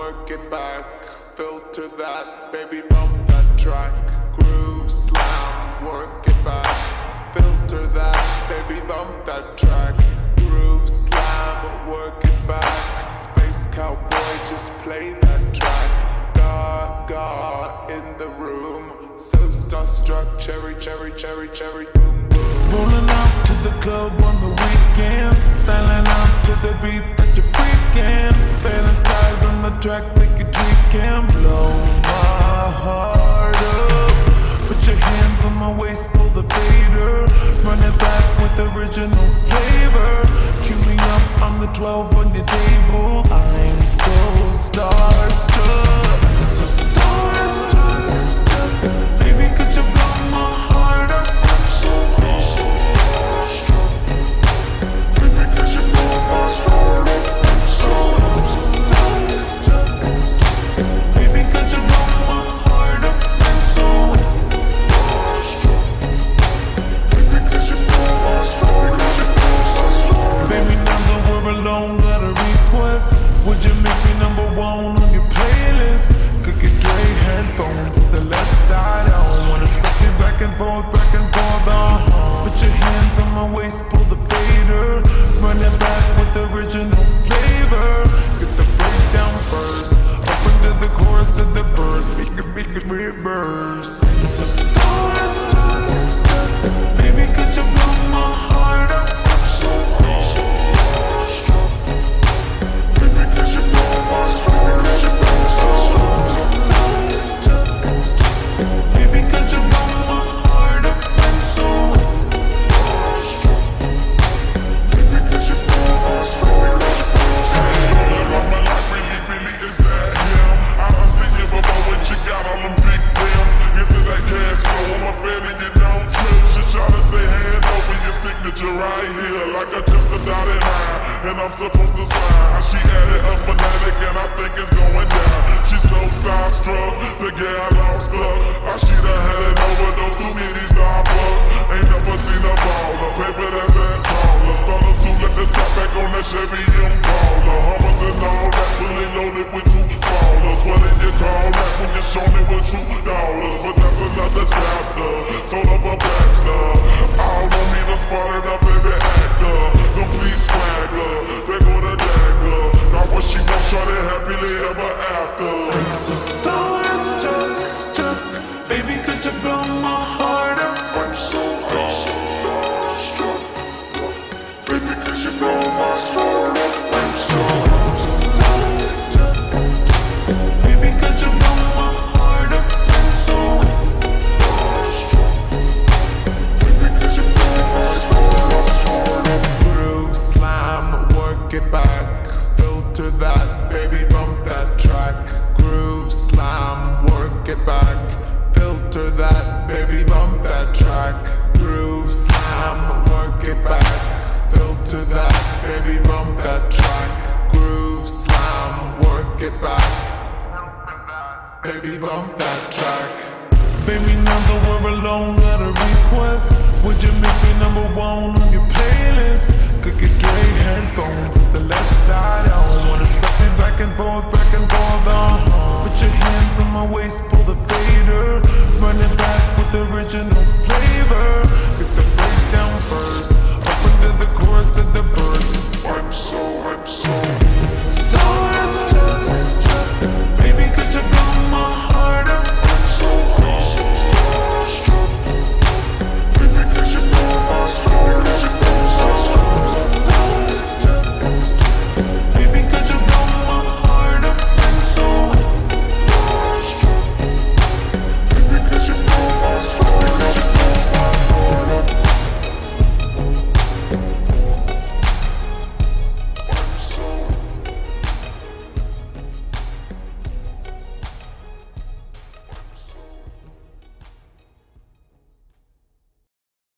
work it back. Filter that, baby, bump that track. Groove slam, work it back. Filter that, baby, bump that track. Groove slam, work it back. Space cowboy, just play that track. Gaga in the room, so starstruck. Cherry, cherry, cherry, cherry, boom, boom. Rolling out to the club Track, think you tweaking, blow my heart up. Put your hands on my waist, pull the fader, run it back with original flavor. Cue me up on the 12 on your table. Baby, could you right here, like I just a dotted line, and I'm supposed to sign. How she added a fanatic, and I think it's going down. She's so starstruck, the girl lost luck. I should have had an overdose, too many Starbucks. Ain't never seen a baller, paper that's that taller. Starter suit, let the top back on that Chevy Impala. Hummers and all that, fully loaded with two spoilers. What did you call that when you're shown it with two dollars? But that's another chapter. Sold up a back. Filter that, baby, bump that track. Groove slam, work it back. Filter that, baby, bump that track. Groove slam, work it back. Baby, bump that track. Baby, now that we're alone, got a request. your hands on my waist, pull the fader. Run it back with the original flavor. Get the breakdown first.